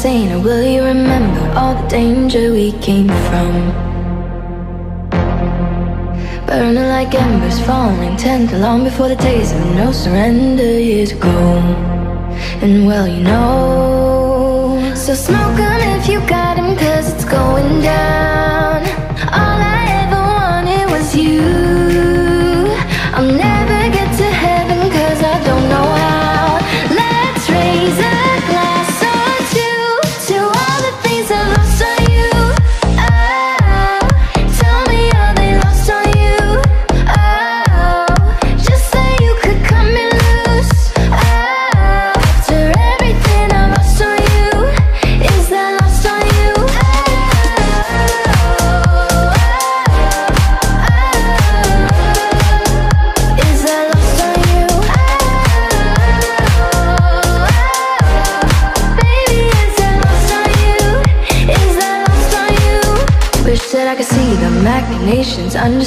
insane. Or will you remember all the danger we came from? Burning like embers, falling tender Long before the days of no surrender years ago. And well, you know. So smoke on if you got him Cause it's going down. All I ever wanted was you. I'm never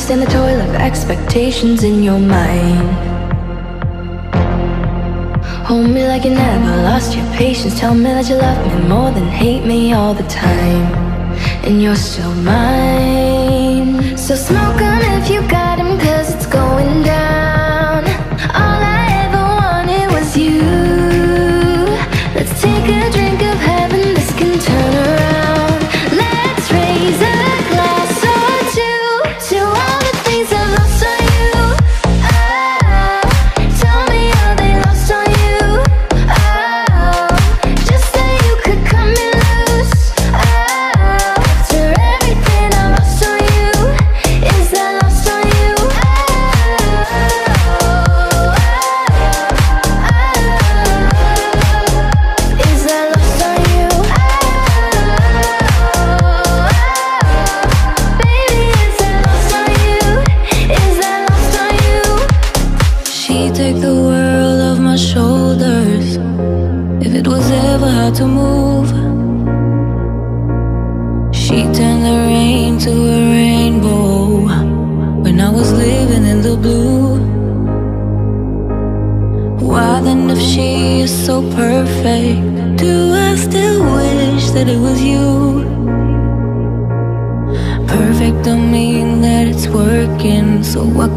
stand the toil of expectations in your mind. Hold me like you never lost your patience. Tell me that you love me more than hate me all the time. And you're still mine. So smoke.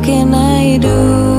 can I do?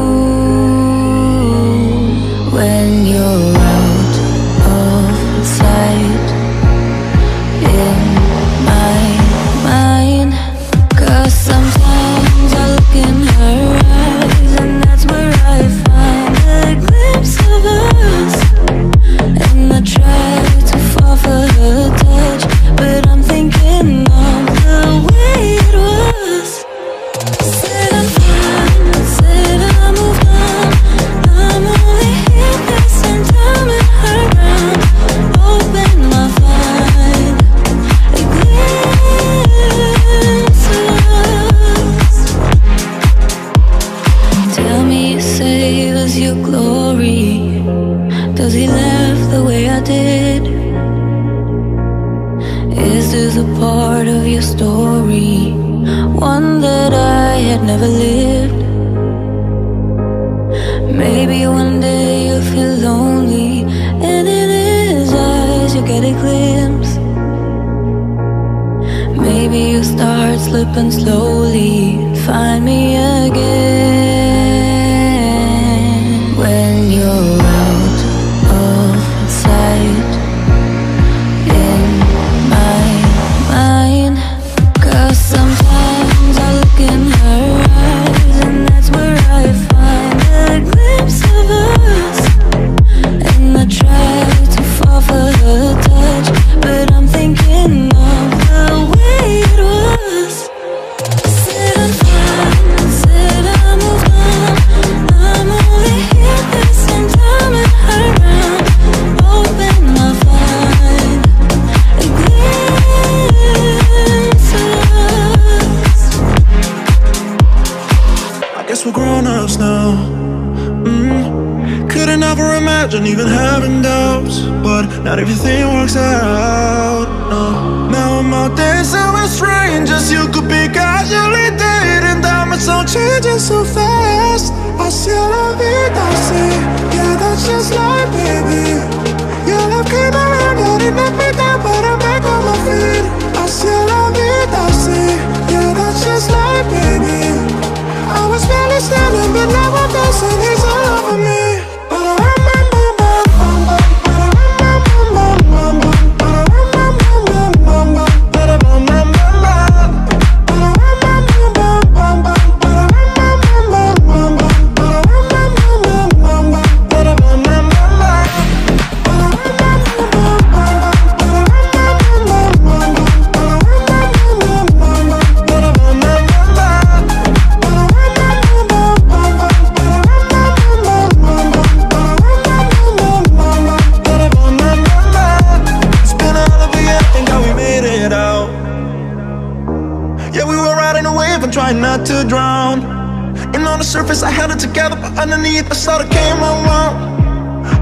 if I started came around.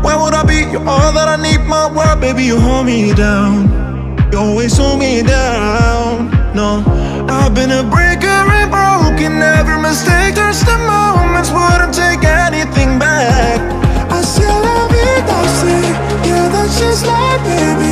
Where would I be? You're all that I need, my world Baby, you hold me down. You always hold me down. No, I've been a breaker and broken. Every mistake turns to moments Wouldn't take anything back. I still love you, I say Yeah, that's just life, baby.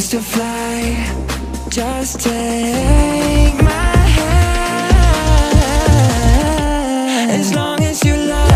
wings to fly. Just take my hand. As long as you love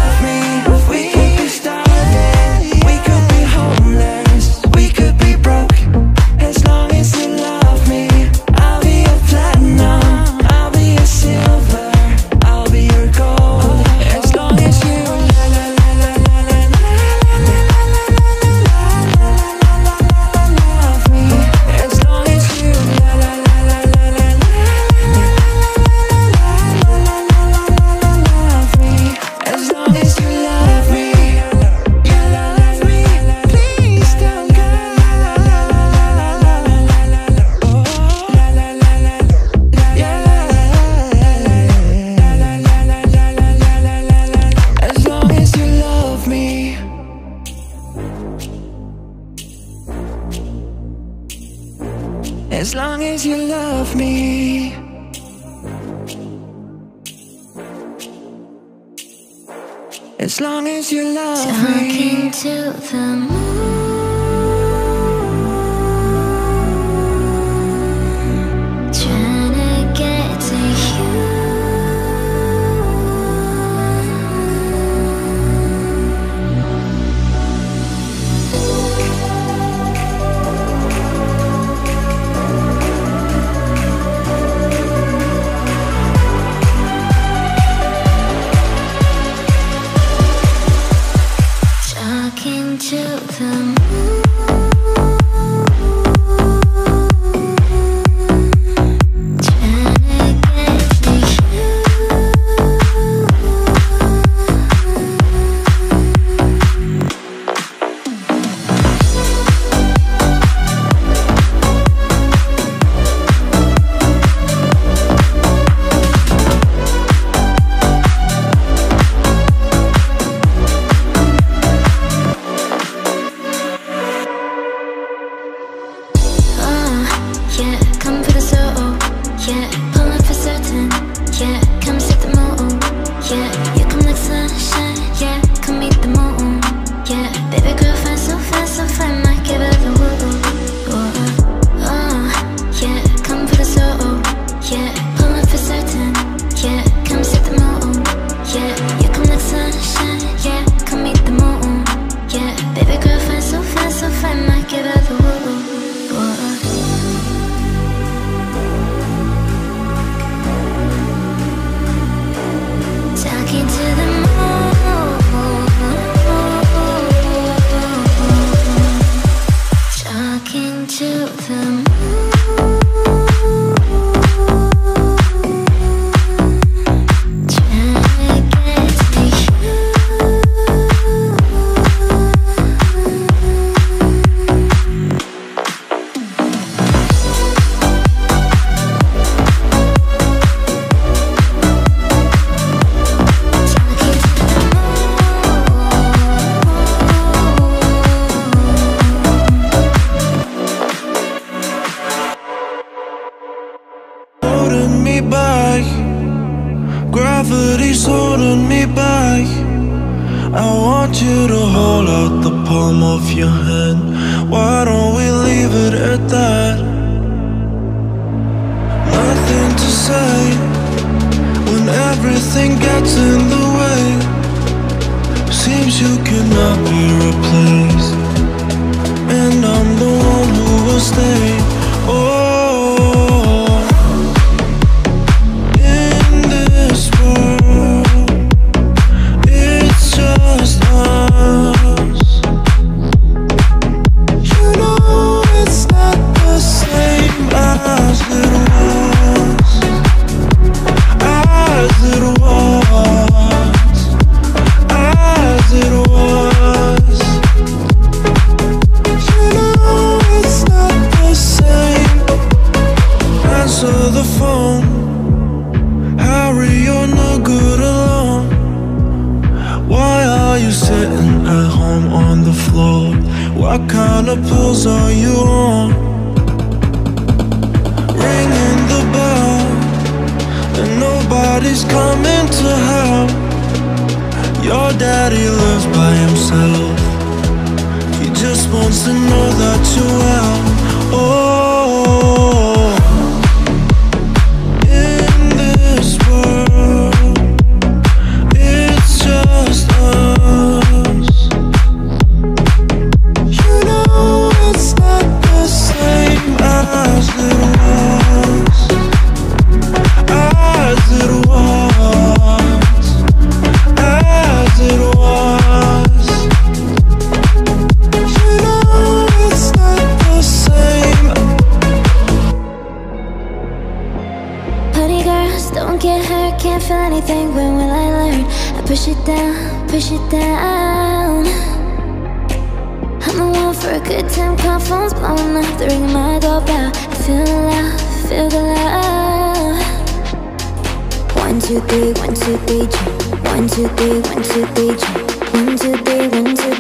One, two, three, one, two, three, jump. One, two, three, one, two.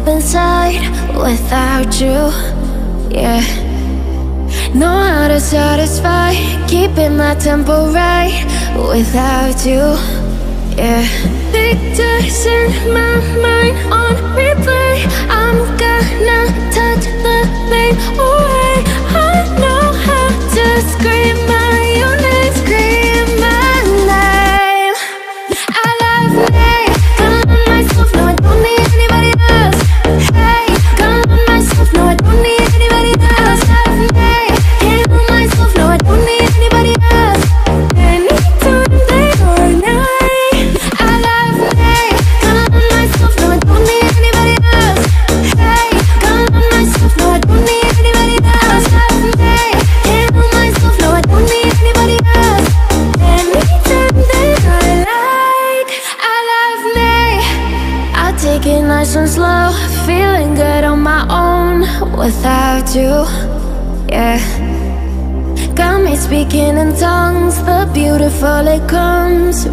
deep inside without you, yeah. Know how to satisfy, keeping my tempo right without you, yeah. Pictures in my mind on replay, I'm gonna touch the pain. Away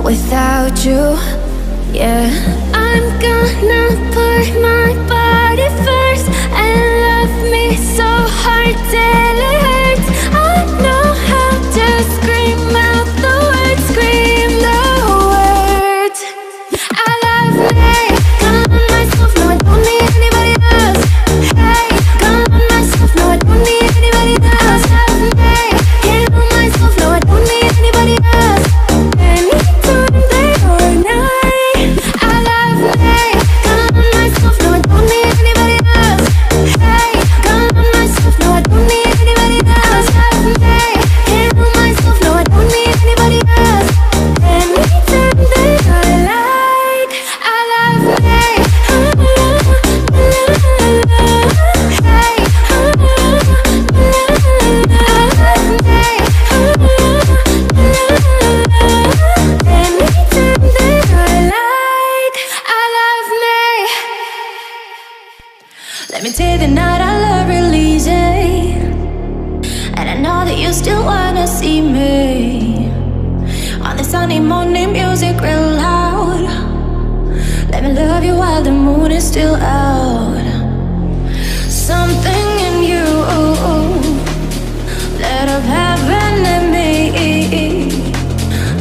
without you. sunny morning music real loud. Let me love you while the moon is still out. Something in you Let of heaven in me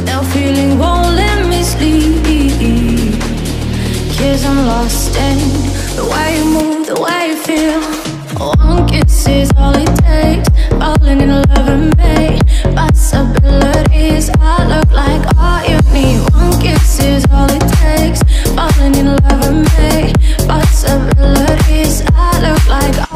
That feeling won't let me sleep. Cause I'm lost in the way you move, the way you feel. One kiss is all it takes. Falling in love with me. Possibilities I love Falling in love with me, but I look like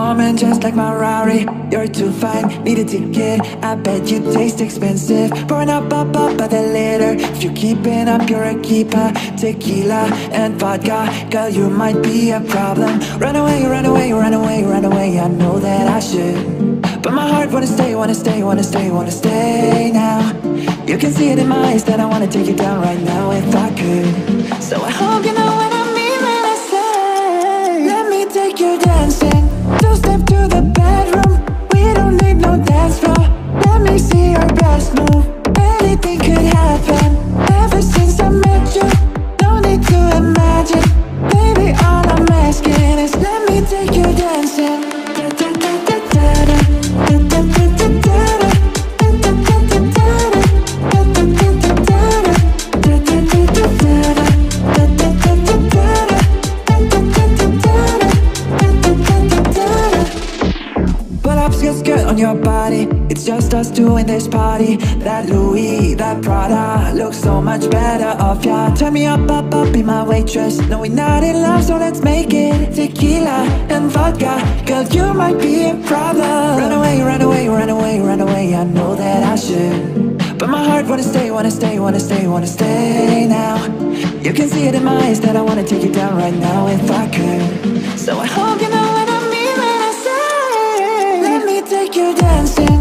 woman just like my Rari You're too fine, need a ticket. I bet you taste expensive. Pouring up, up, up, up the litter. If you're keeping up, you're a keeper. Tequila and vodka Girl, you might be a problem. Run away, run away, run away, run away. I know that I should. But my heart wanna stay, wanna stay, wanna stay, wanna stay now. You can see it in my eyes That I wanna take you down right now if I could. So I hope you know That Louis, that Prada Looks so much better off ya Turn me up, up, up, be my waitress. No, we're not in love, so let's make it Tequila and vodka. Girl, you might be a problem. Run away, run away, run away, run away. I know that I should. But my heart wanna stay, wanna stay, wanna stay, wanna stay now. You can see it in my eyes that I wanna take you down right now if I could. So I hope you know what I mean when I say Let me take you dancing.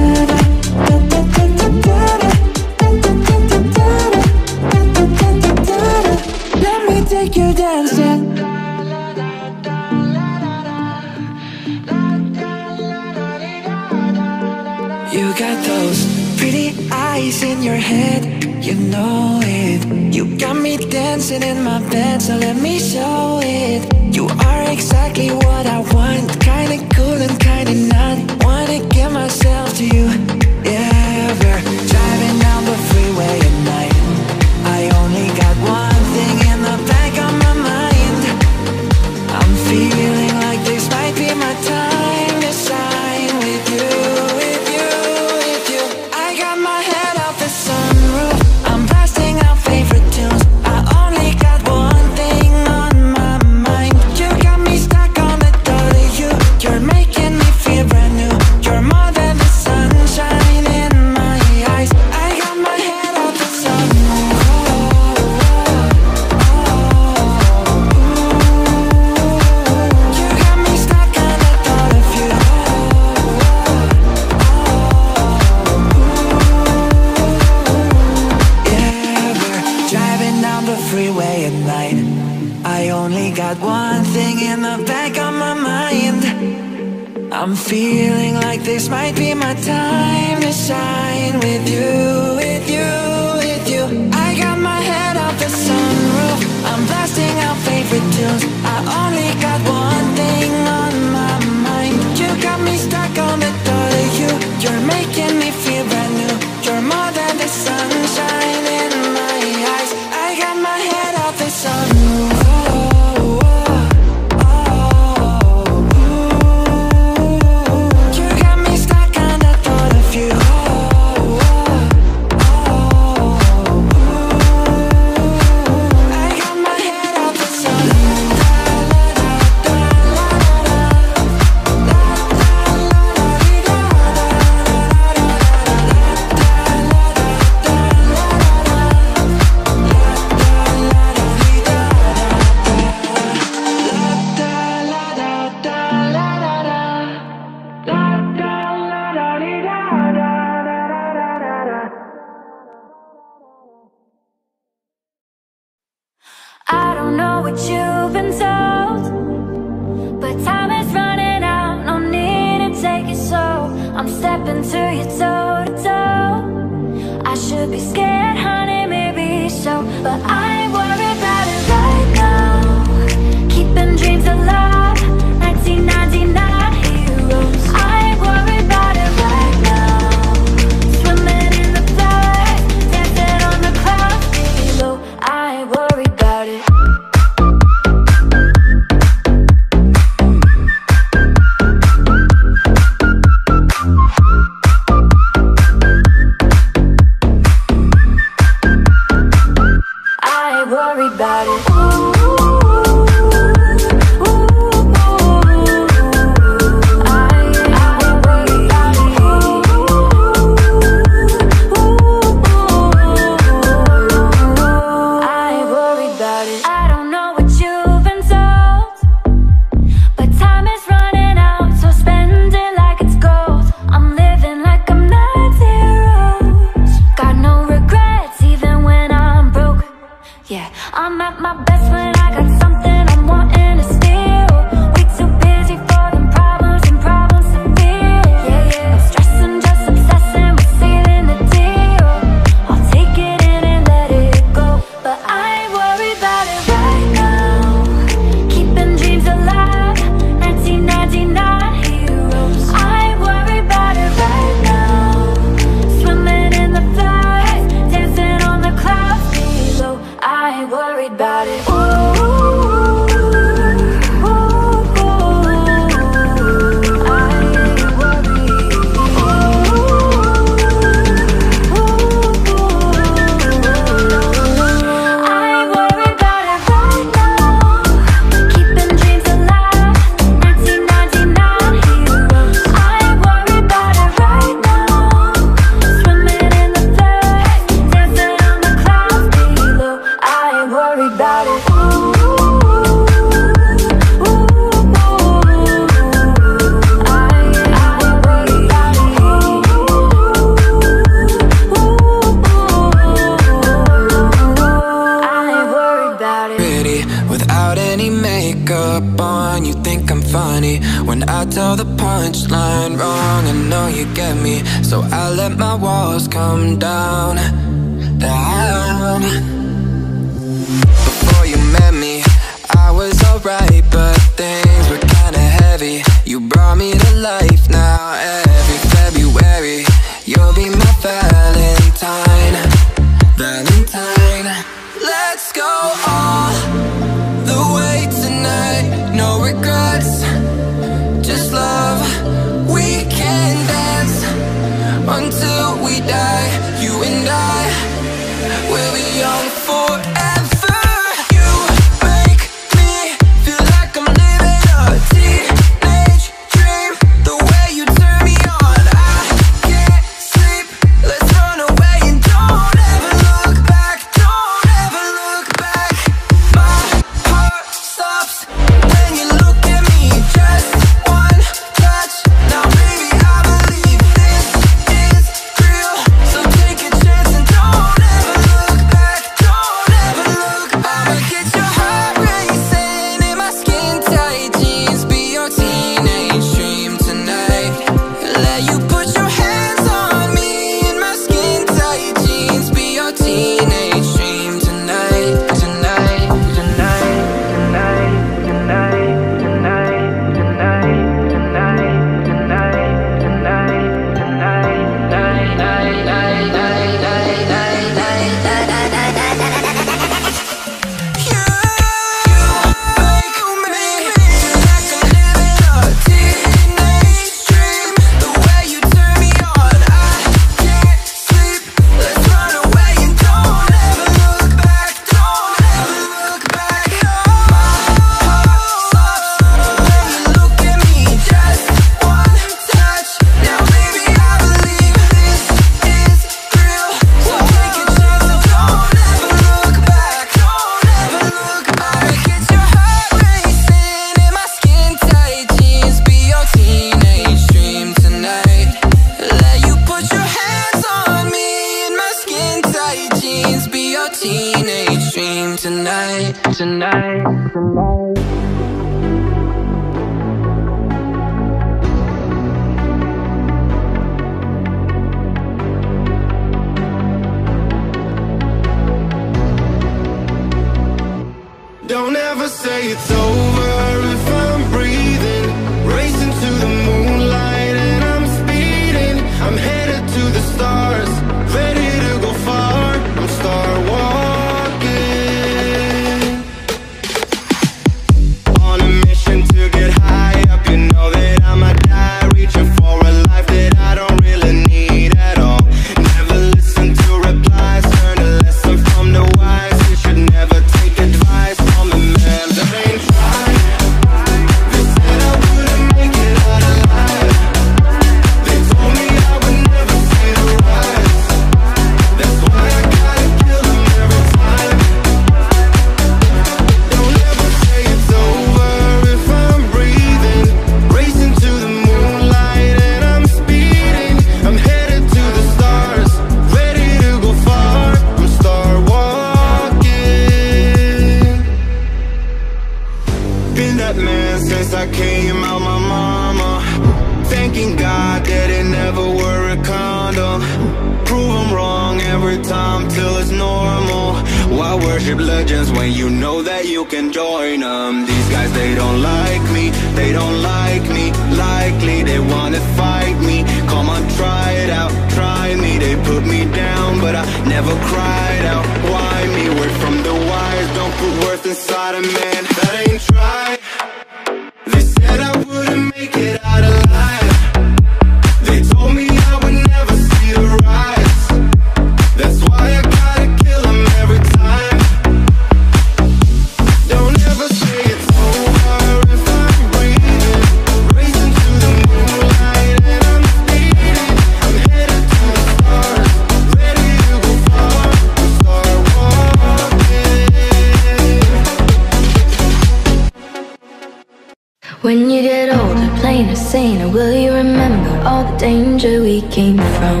When you get older, plainer, saner, will you remember all the danger we came from?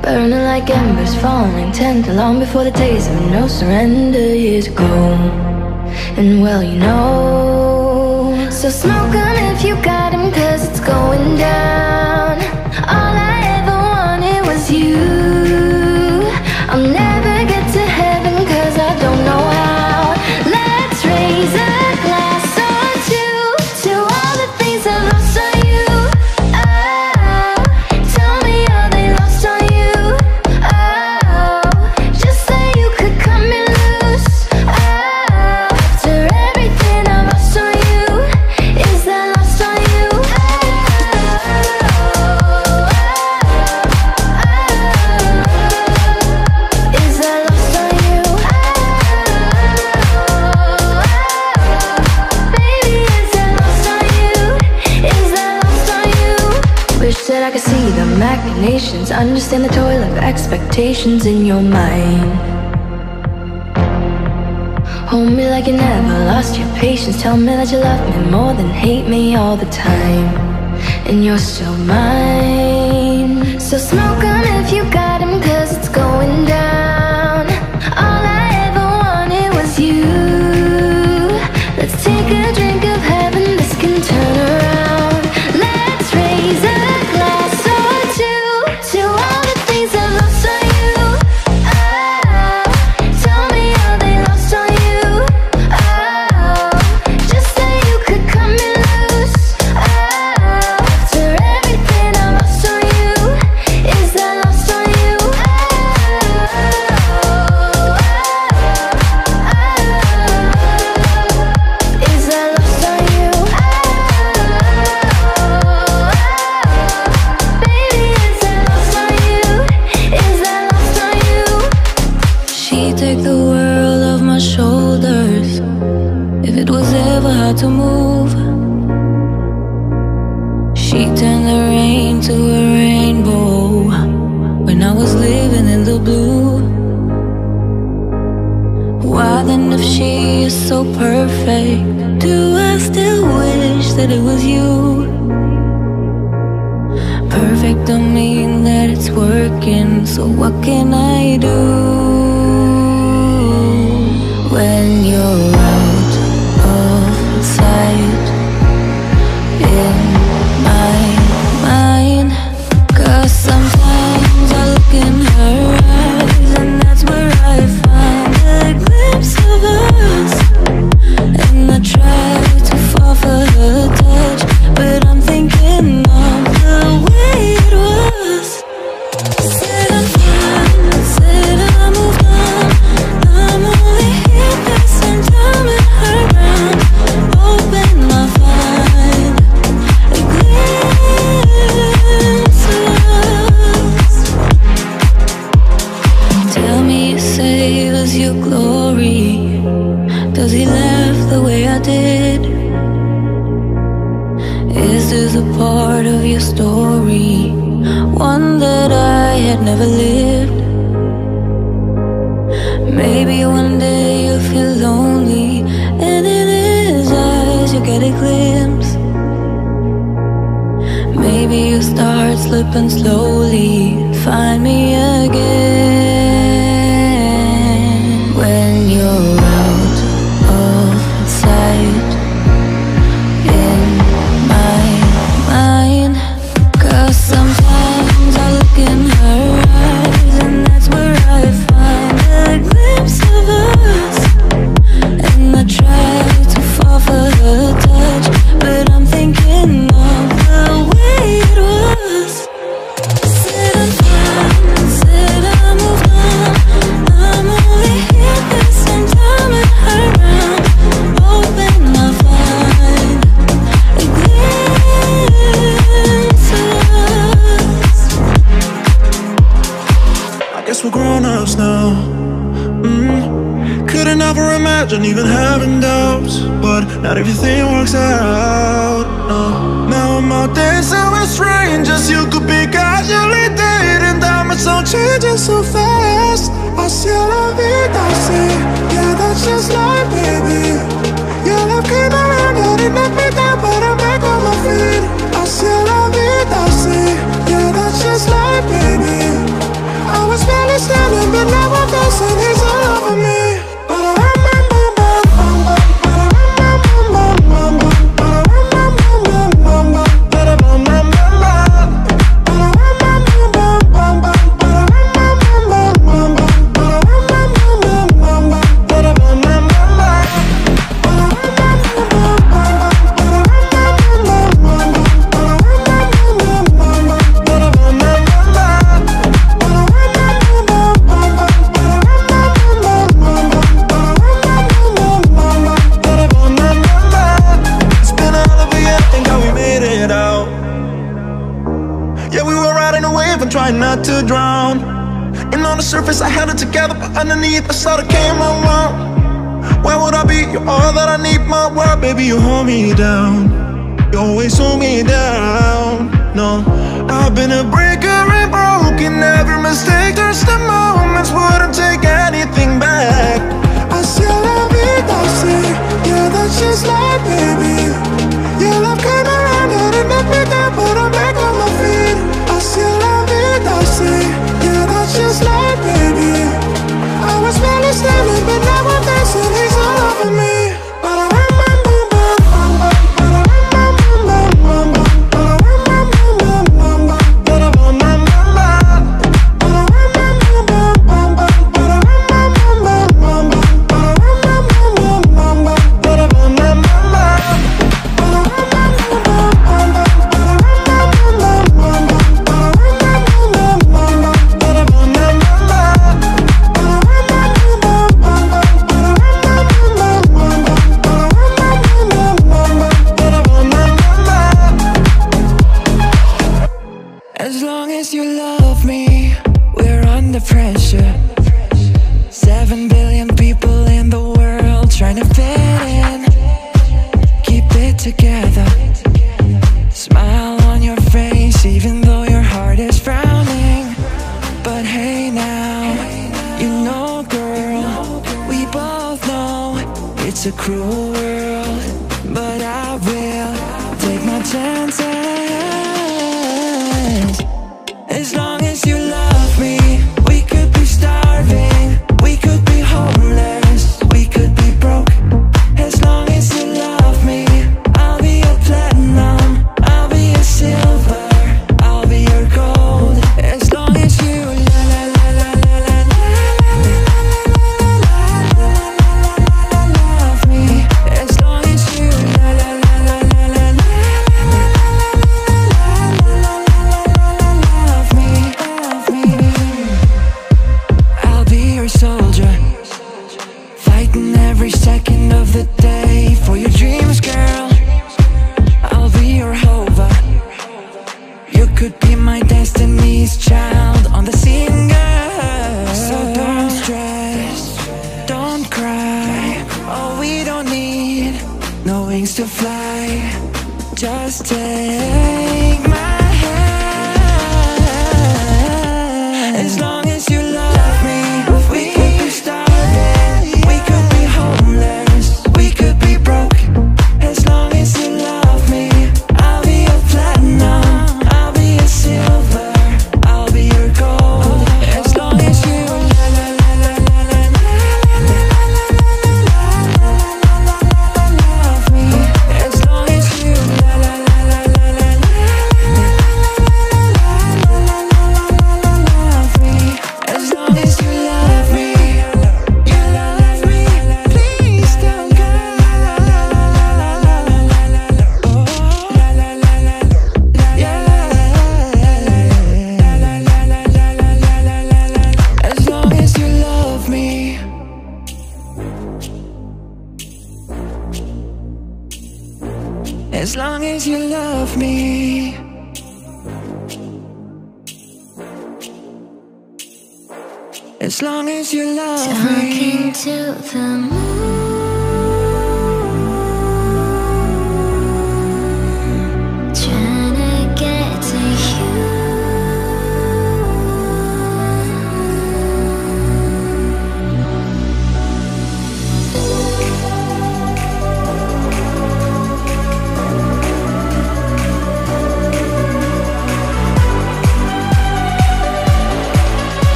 Burning like embers, falling tender, long before the days of no surrender years ago. And well, you know. So smoke 'em if you got 'em, 'cause it's going down. expectations in your mind. Hold me like you never lost your patience. Tell me that you love me more than hate me all the time. And you're still mine. So smile. trying not to drown. And on the surface I held it together But underneath I saw the came around Where would I be? You're all that I need, my world Baby, you hold me down. You always hold me down. No, I've been a breaker and broken. Every mistake turns to moments Wouldn't take anything back. I still love it, I say Yeah, that's just life, baby.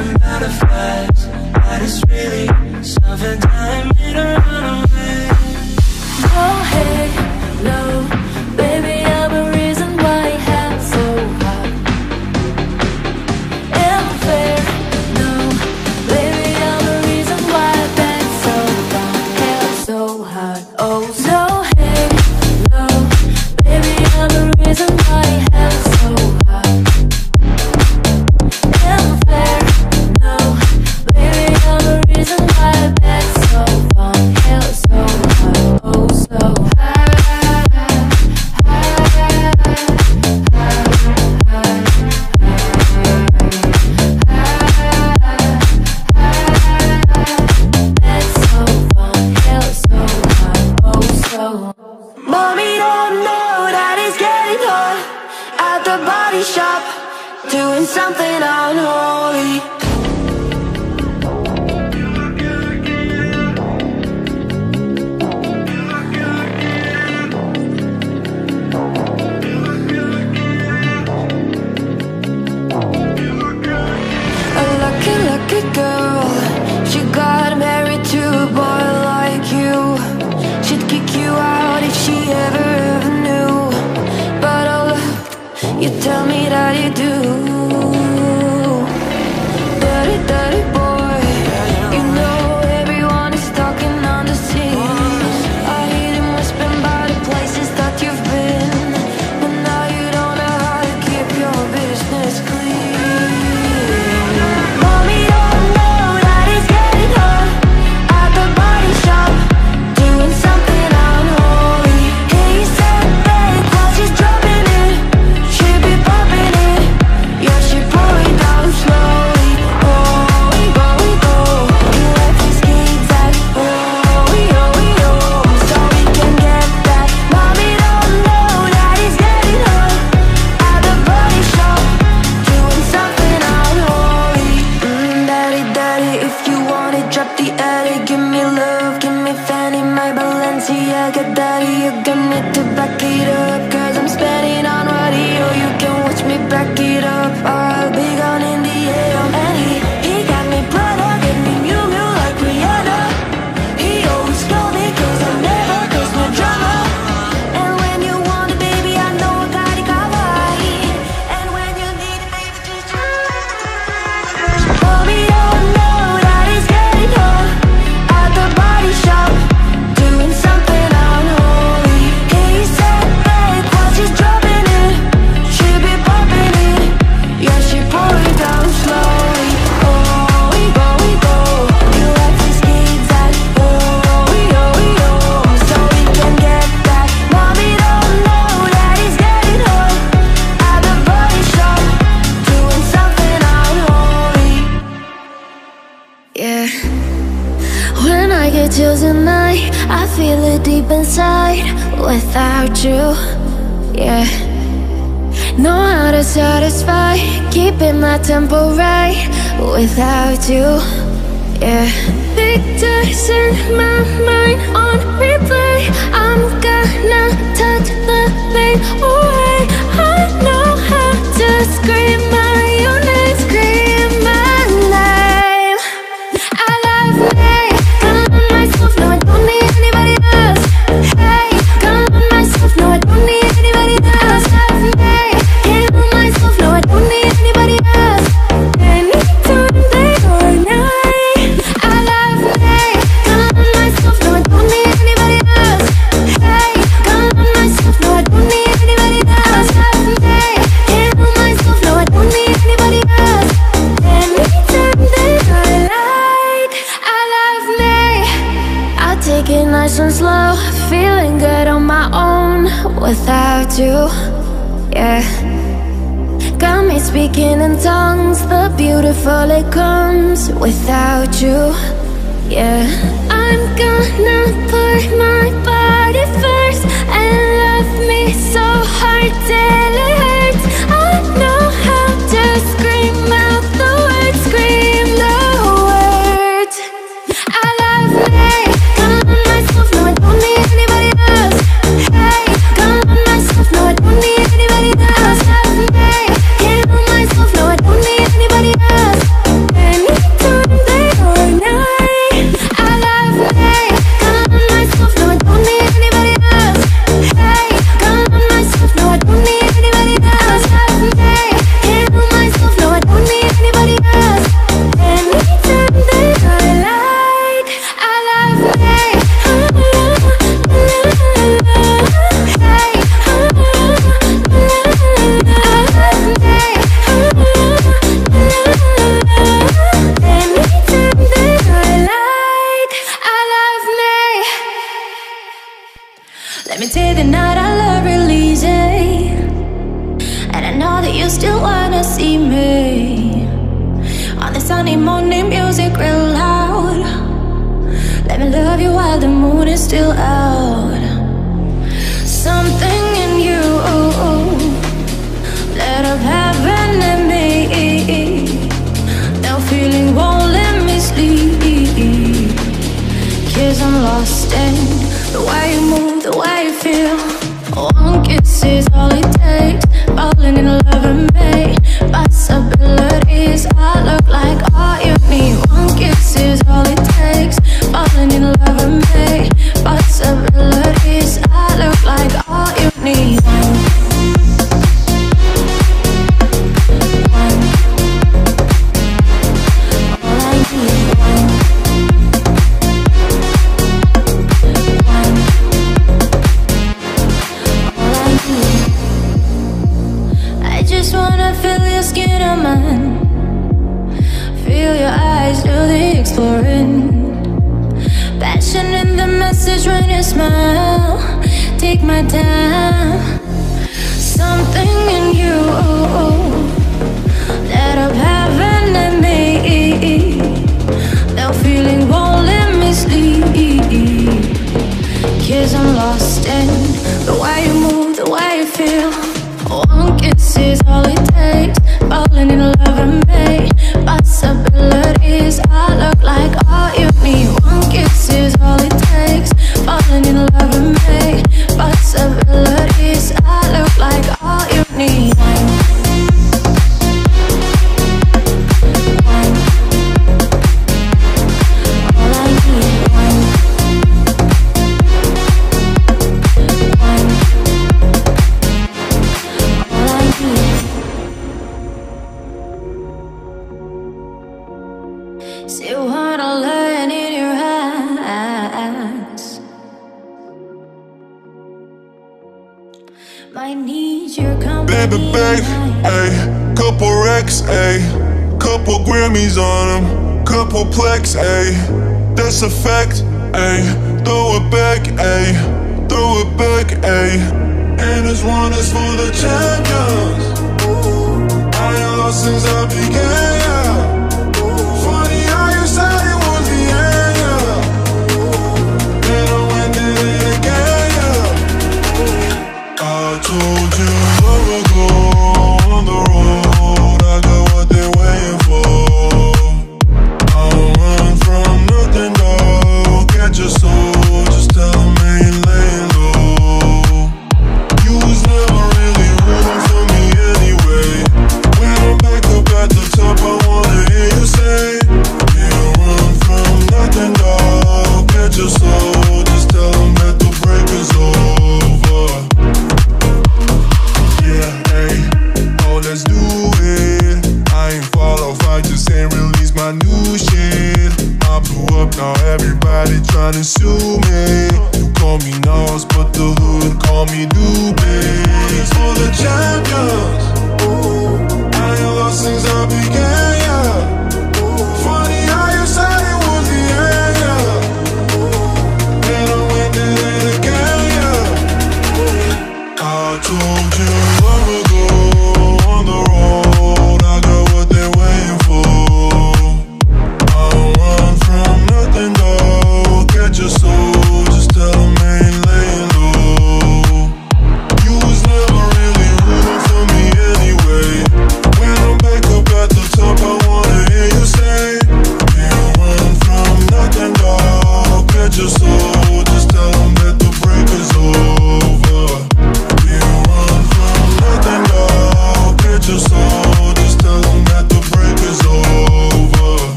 and butterflies But it's really summertime in a runaway No head, no. without you, yeah. Know how to satisfy, keeping my tempo right Without you, yeah. Pictures in my mind on replay. I'm gonna touch the pain away. I know how to scream my beautiful it comes without you, yeah. understand the way you move, the way you feel. One kiss is all it takes. Falling in love with me, possibilities. I look like.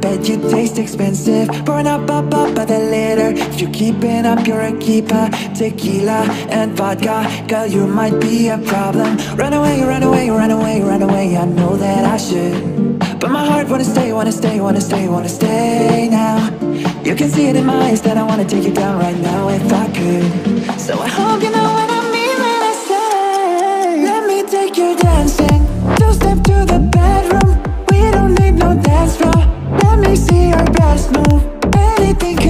bet you taste expensive. Burn up, up, up by the litter. If you're keeping up, you're a keeper. Tequila and vodka Girl, you might be a problem. Run away, run away, run away, run away. I know that I should. But my heart wanna stay, wanna stay, wanna stay, wanna stay now. You can see it in my eyes that I wanna take you down right now if I could. So I hope you know I see our best move. Anything.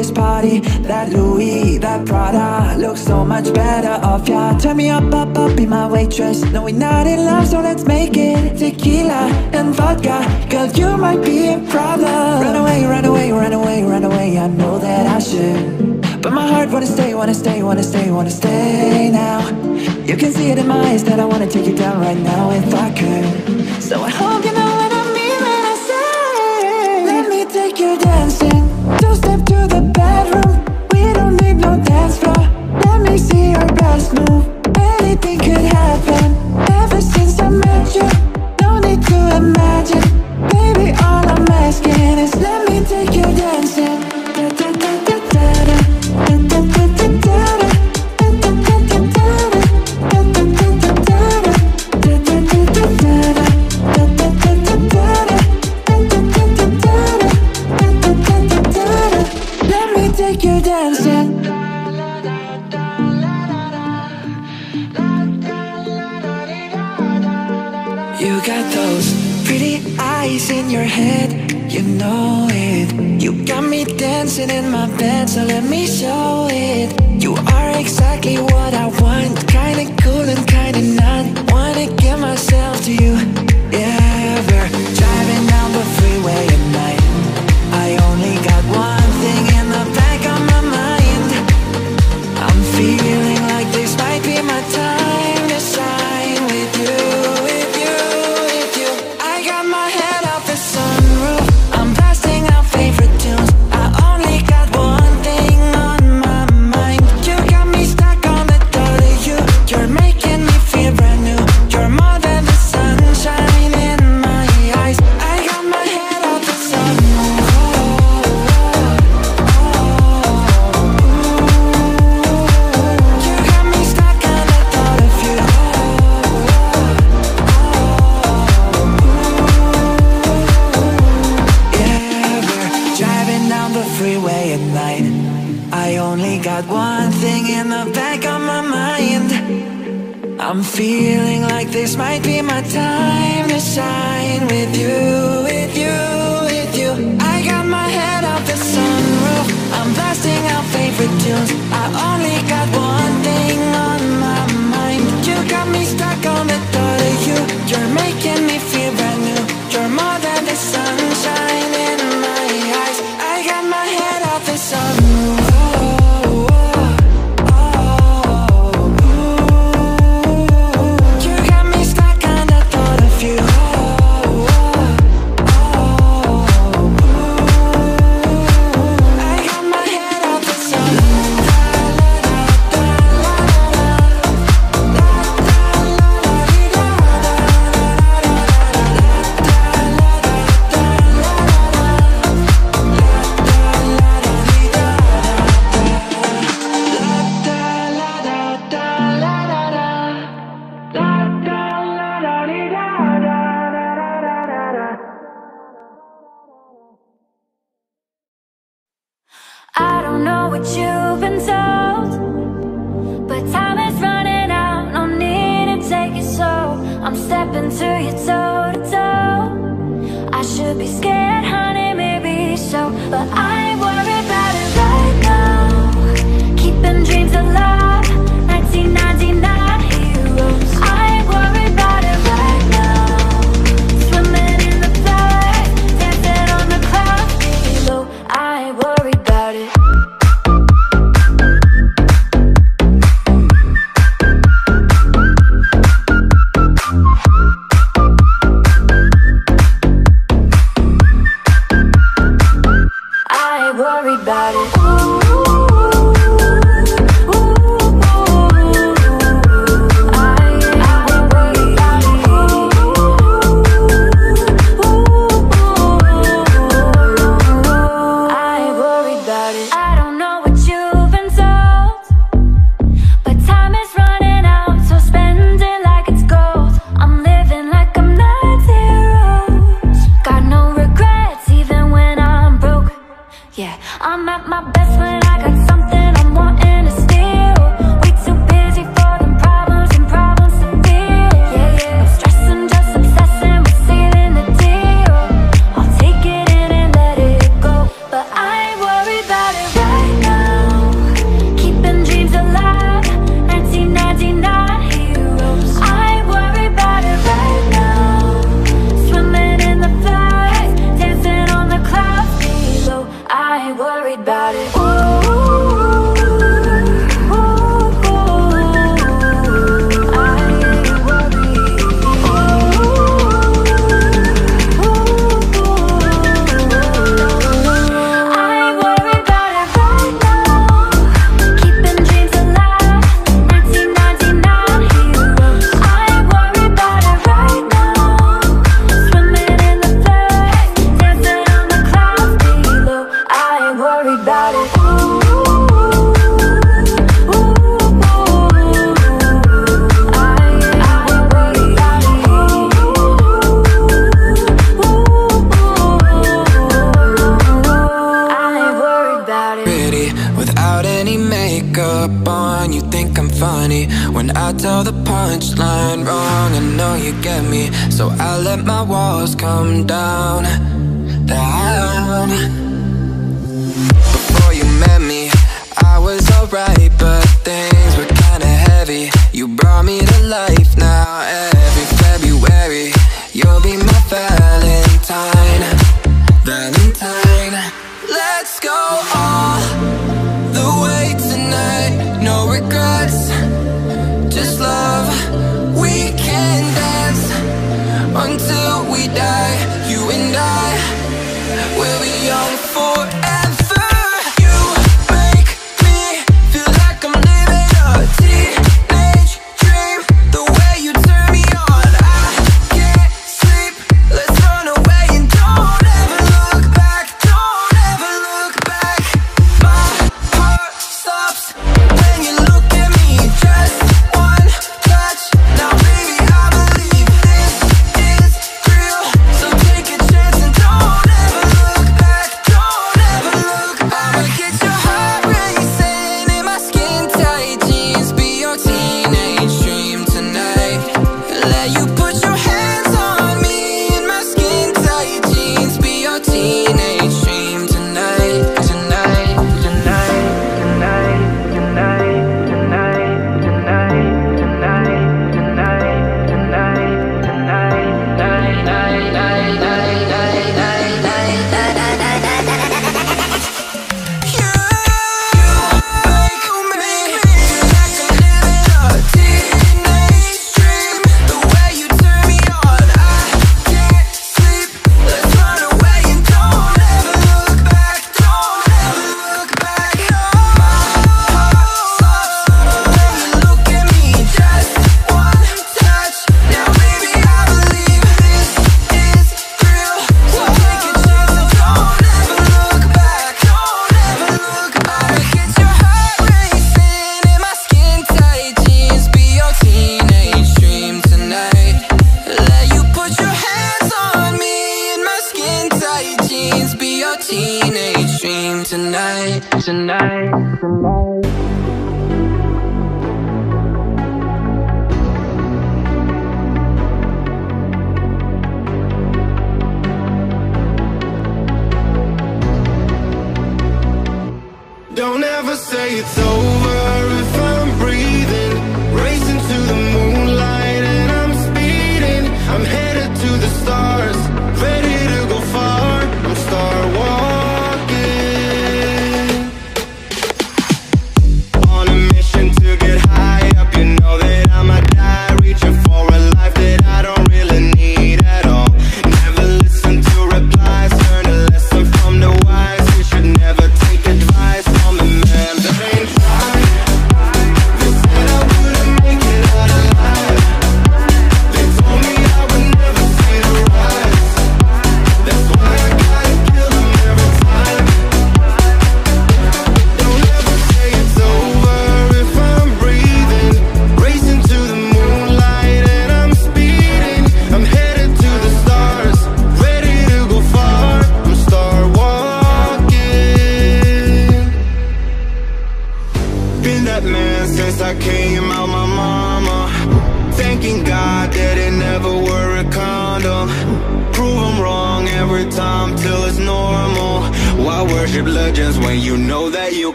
this party That Louis, that Prada Looks so much better off ya Turn me up, up, up, be my waitress No, we're not in love, so let's make it. Tequila and vodka Cause you might be a problem Run away, run away, run away, run away I know that I should. But my heart wanna stay, wanna stay, wanna stay, wanna stay now. You can see it in my eyes that I wanna take you down right now if I could. So I hope Just move. Anything